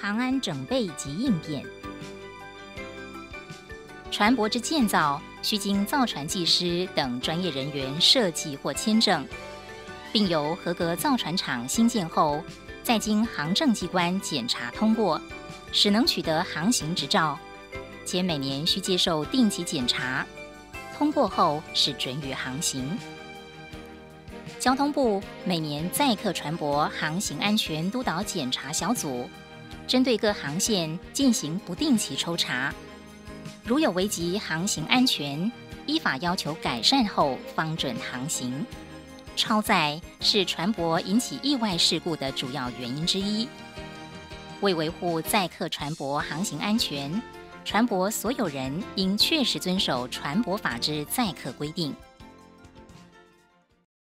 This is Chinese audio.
航安整备及应变。船舶之建造需经造船技师等专业人员设计或签证，并由合格造船厂新建后，再经航政机关检查通过，使能取得航行执照，且每年需接受定期检查，通过后是准予航行。交通部每年载客船舶航行安全督导检查小组，针对各航线进行不定期抽查，如有危及航行安全，依法要求改善后方准航行。超载是船舶引起意外事故的主要原因之一。为维护载客船舶航行安全，船舶所有人应确实遵守船舶法之载客规定。